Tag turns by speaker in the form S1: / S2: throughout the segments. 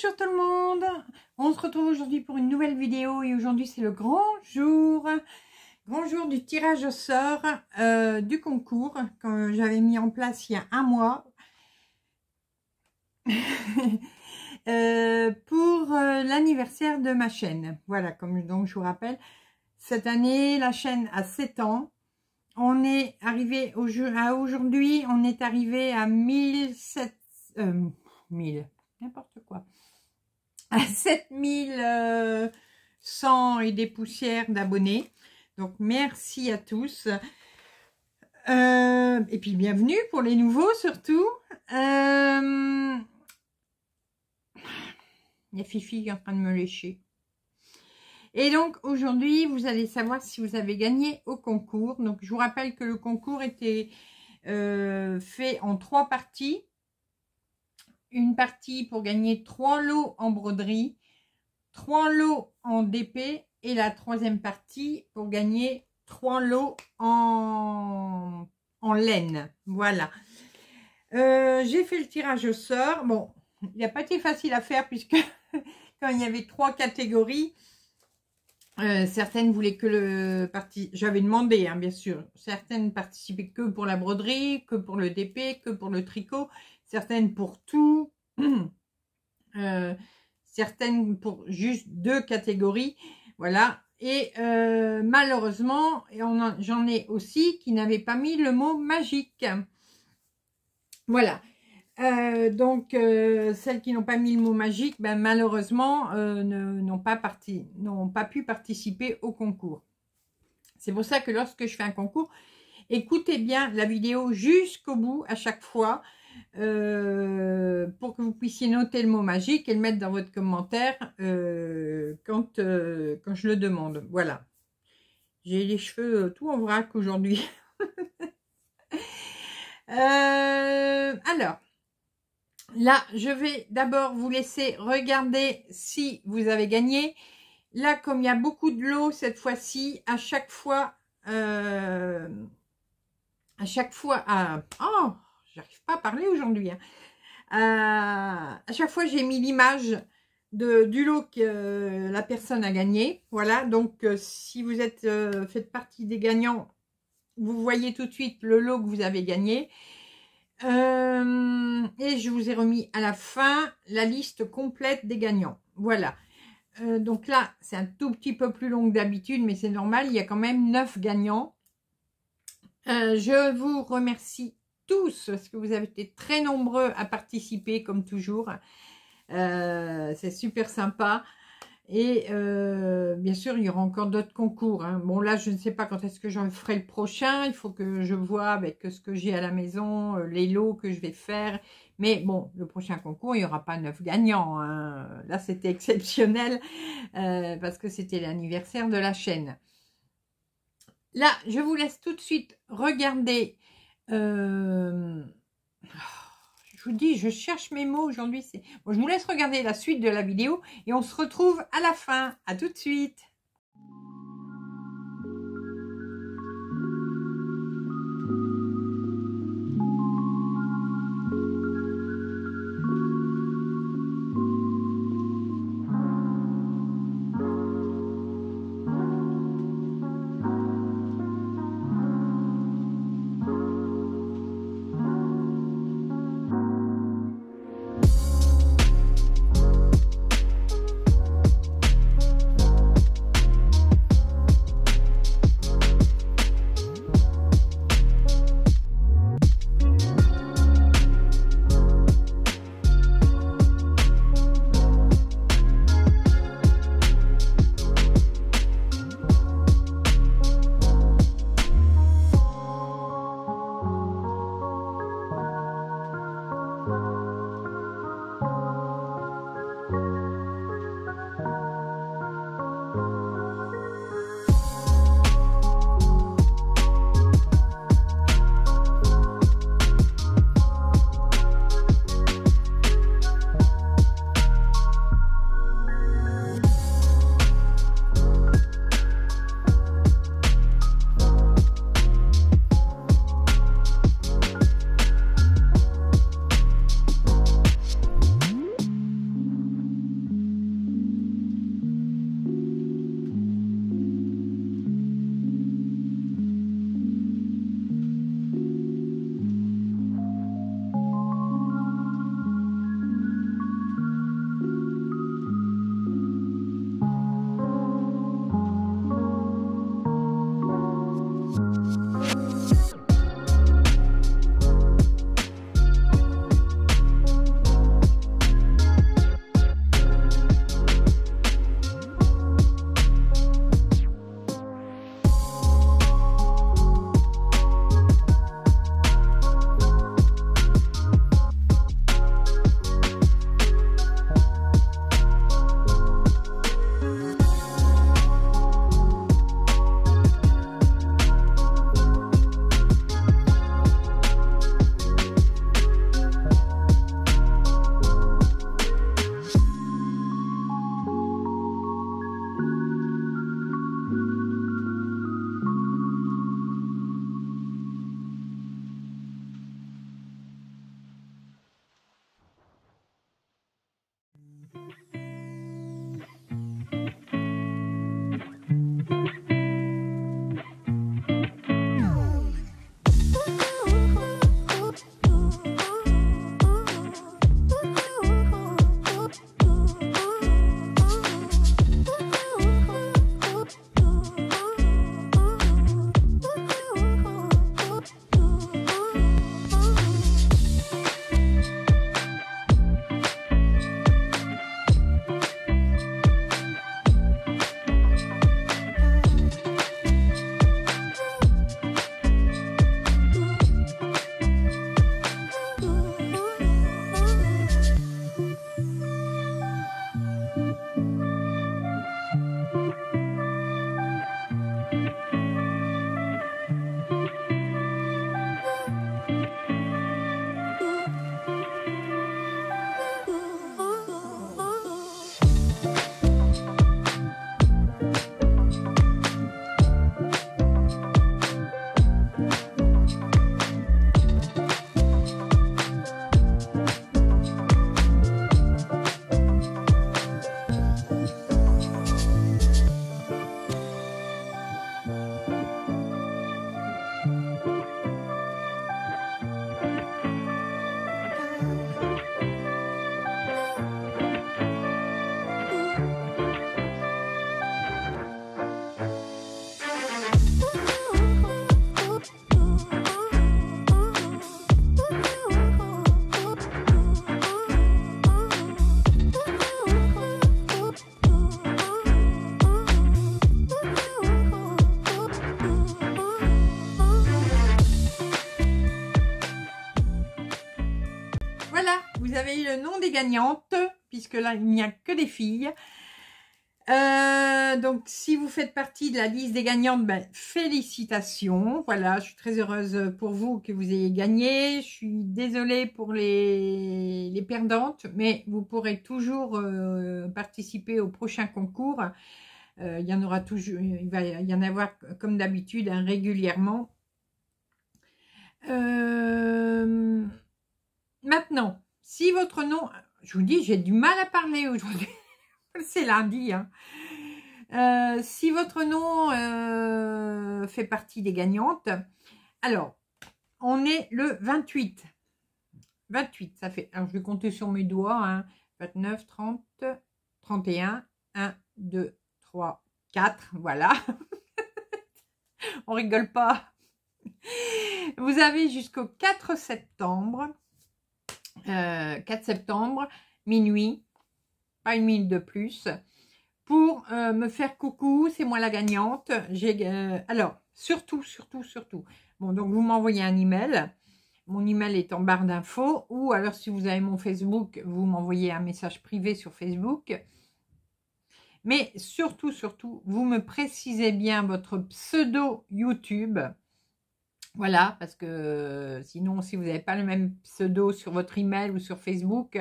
S1: Bonjour tout le monde On se retrouve aujourd'hui pour une nouvelle vidéo et aujourd'hui c'est le grand jour grand jour du tirage au sort euh, du concours que j'avais mis en place il y a un mois euh, pour euh, l'anniversaire de ma chaîne. Voilà, comme je vous rappelle, cette année la chaîne a 7 ans. On est arrivé au à aujourd'hui, on est arrivé à 1700 1000 n'importe quoi, à 7100 et des poussières d'abonnés. Donc, merci à tous. Euh, et puis, bienvenue pour les nouveaux, surtout. Euh, il y a Fifi qui est en train de me lécher. Et donc, aujourd'hui, vous allez savoir si vous avez gagné au concours. Donc, je vous rappelle que le concours était euh, fait en trois parties une partie pour gagner trois lots en broderie, trois lots en DP et la troisième partie pour gagner trois lots en, en laine. Voilà. Euh, j'ai fait le tirage au sort. Bon, il n'a pas été facile à faire puisque quand il y avait trois catégories, euh, certaines voulaient que le parti, j'avais demandé hein, bien sûr, certaines participaient que pour la broderie, que pour le DP, que pour le tricot, certaines pour tout, euh, certaines pour juste deux catégories, voilà. Et euh, malheureusement, j'en ai aussi qui n'avaient pas mis le mot magique. Voilà. Euh, donc, celles qui n'ont pas mis le mot magique, ben, malheureusement, n'ont pas, pas pu participer au concours. C'est pour ça que lorsque je fais un concours, écoutez bien la vidéo jusqu'au bout à chaque fois. Euh, pour que vous puissiez noter le mot magique et le mettre dans votre commentaire euh, quand, euh, quand je le demande. Voilà. J'ai les cheveux tout en vrac aujourd'hui. alors, là, je vais d'abord vous laisser regarder si vous avez gagné. Là, comme il y a beaucoup de lots cette fois-ci, à chaque fois, à chaque fois, à... Oh j'arrive pas à parler aujourd'hui. Hein. Euh, à chaque fois, j'ai mis l'image du lot que euh, la personne a gagné. Voilà, donc euh, si vous êtes faites partie des gagnants, vous voyez tout de suite le lot que vous avez gagné. et je vous ai remis à la fin la liste complète des gagnants. Voilà. donc là, c'est un tout petit peu plus long que d'habitude, mais c'est normal. Il y a quand même 9 gagnants. je vous remercie tous, parce que vous avez été très nombreux à participer, comme toujours. Euh, c'est super sympa. Et euh, bien sûr, il y aura encore d'autres concours. Hein. Bon, là, je ne sais pas quand est-ce que j'en ferai le prochain. Il faut que je vois avec ce que j'ai à la maison, euh, les lots que je vais faire. Mais bon, le prochain concours, il n'y aura pas neuf gagnants. Hein. Là, c'était exceptionnel parce que c'était l'anniversaire de la chaîne. Là, je vous laisse tout de suite regarder euh, je vous dis, je cherche mes mots aujourd'hui. Je vous laisse regarder la suite de la vidéo et on se retrouve à la fin. À tout de suite. Puisque là, il n'y a que des filles. Euh, donc, si vous faites partie de la liste des gagnantes, ben, félicitations. Voilà, je suis très heureuse pour vous que vous ayez gagné. Je suis désolée pour les, les perdantes, mais vous pourrez toujours euh, participer au prochain concours. Euh, il y en aura toujours, il va y en avoir comme d'habitude hein, régulièrement. maintenant, si votre nom, je vous dis, j'ai du mal à parler aujourd'hui. c'est lundi. Hein. Euh, si votre nom euh, fait partie des gagnantes, alors, on est le 28. 28, ça fait, alors je vais compter sur mes doigts, 29, 30, 31, 1, 2, 3, 4, voilà. on rigole pas. Vous avez jusqu'au 4 septembre, 4 euh, septembre, minuit, une minute de plus, pour euh, me faire coucou, c'est moi la gagnante. Euh, Alors, surtout, surtout, surtout. Bon, donc vous m'envoyez un email. Mon email est en barre d'infos. Ou alors, si vous avez mon Facebook, vous m'envoyez un message privé sur Facebook. Mais surtout, surtout, vous me précisez bien votre pseudo YouTube. Voilà, parce que sinon, si vous n'avez pas le même pseudo sur votre email ou sur Facebook,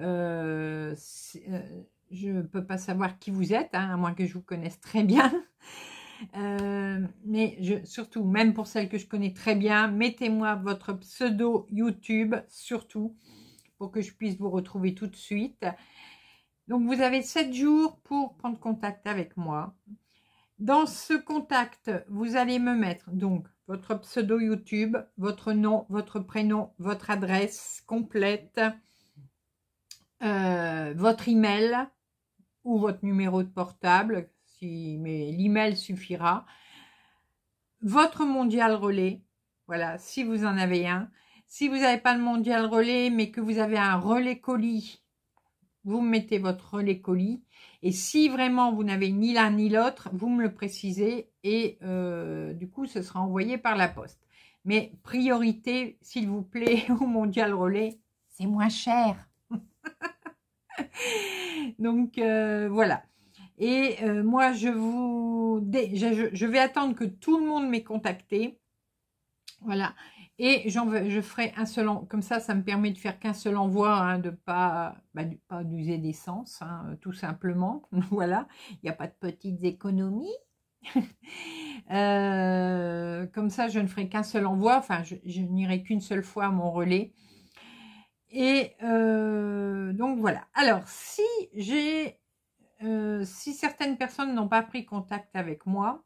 S1: euh, euh, je ne peux pas savoir qui vous êtes, hein, à moins que je vous connaisse très bien. Euh, mais surtout, même pour celles que je connais très bien, mettez-moi votre pseudo YouTube, surtout, pour que je puisse vous retrouver tout de suite. Donc, vous avez 7 jours pour prendre contact avec moi. Dans ce contact, vous allez me mettre donc votre pseudo YouTube, votre nom, votre prénom, votre adresse complète, euh, votre email ou votre numéro de portable, si, mais l'email suffira. Votre mondial relais, voilà, si vous en avez un. Si vous n'avez pas le mondial relais, mais que vous avez un relais colis, vous mettez votre relais colis. Et si vraiment vous n'avez ni l'un ni l'autre, vous me le précisez et euh, du coup, ce sera envoyé par la poste. Mais priorité, s'il vous plaît, au mondial relais, c'est moins cher. Donc euh, voilà. Et euh, moi, je vous, je, vais attendre que tout le monde m'ait contacté. Voilà. Et je ferai un seul, comme ça, ça me permet de faire qu'un seul envoi, hein, de pas, bah, pas d'user d'essence, hein, tout simplement. voilà. Il n'y a pas de petites économies. Euh, comme ça, je ne ferai qu'un seul envoi. Enfin, je, n'irai qu'une seule fois à mon relais. Et euh, donc voilà. Alors, si j'ai, euh, si certaines personnes n'ont pas pris contact avec moi,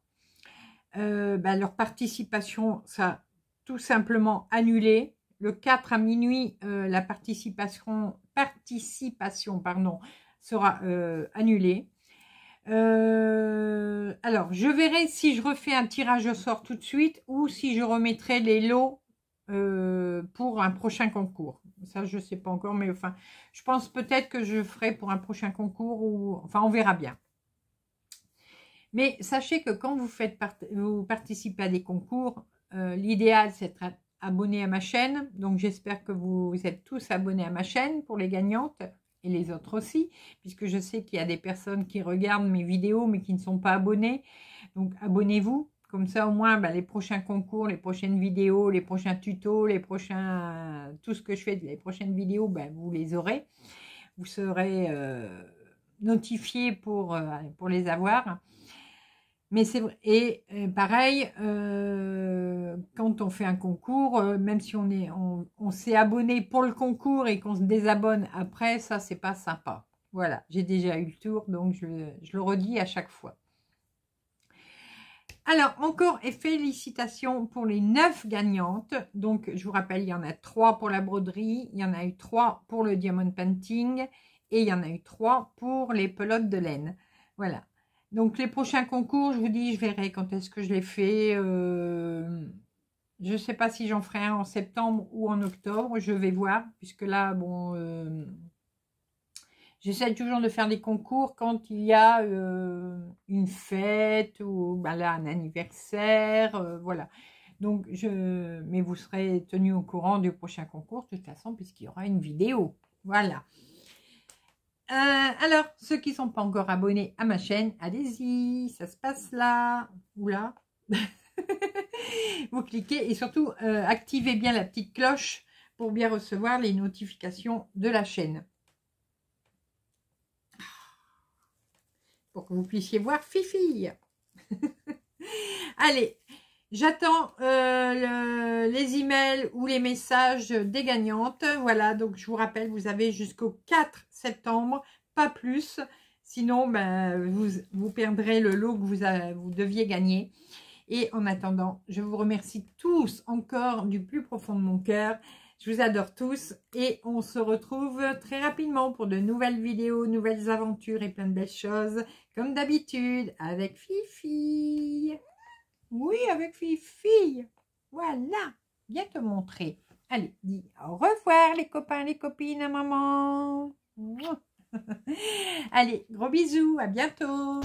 S1: bah, leur participation, ça tout simplement annulé. Le 4 à minuit, la participation, participation pardon, sera annulée. alors, je verrai si je refais un tirage au sort tout de suite ou si je remettrai les lots pour un prochain concours. Ça, je ne sais pas encore, mais enfin, je pense peut-être que je ferai pour un prochain concours ou enfin, on verra bien. Mais sachez que quand vous faites vous participez à des concours, euh, l'idéal c'est d'être abonné à ma chaîne. Donc j'espère que vous, êtes tous abonnés à ma chaîne pour les gagnantes et les autres aussi, puisque je sais qu'il y a des personnes qui regardent mes vidéos mais qui ne sont pas abonnées. Donc abonnez-vous comme ça, au moins, bah, les prochains concours, les prochaines vidéos, les prochains tutos, les prochains, tout ce que je fais, les prochaines vidéos, bah, vous les aurez. Vous serez euh, notifié euh, pour les avoir. Mais c'est vrai. Et euh, pareil, quand on fait un concours, même si on est, on, s'est abonné pour le concours et qu'on se désabonne après, ça c'est pas sympa. Voilà, j'ai déjà eu le tour, donc je, je le redis à chaque fois. Alors, encore et félicitations pour les neuf gagnantes. Donc, je vous rappelle, il y en a trois pour la broderie, il y en a eu trois pour le diamond painting et il y en a eu trois pour les pelotes de laine. Voilà. Donc, les prochains concours, je vous dis, je verrai quand est-ce que je les fais. Euh, je ne sais pas si j'en ferai un en septembre ou en octobre. Je vais voir, puisque là, bon... Euh, J'essaie toujours de faire des concours quand il y a euh, une fête ou ben là, un anniversaire, voilà. Donc, je, mais vous serez tenu au courant du prochain concours, de toute façon, puisqu'il y aura une vidéo. Voilà. Euh, alors, ceux qui ne sont pas encore abonnés à ma chaîne, allez-y, ça se passe là, ou là. vous cliquez et surtout, euh, activez bien la petite cloche pour bien recevoir les notifications de la chaîne. Pour que vous puissiez voir Fifi. Allez, J'attends euh, les emails ou les messages des gagnantes. Voilà, donc je vous rappelle, vous avez jusqu'au 4 septembre, pas plus. Sinon, ben, vous, vous perdrez le lot que vous, vous deviez gagner. Et en attendant, je vous remercie tous encore du plus profond de mon cœur. Je vous adore tous et on se retrouve très rapidement pour de nouvelles vidéos, nouvelles aventures et plein de belles choses. Comme d'habitude, avec Fifi. Oui, avec Fifi. Voilà. Viens te montrer. Allez, dis au revoir les copains, les copines à maman. Allez, gros bisous. À bientôt.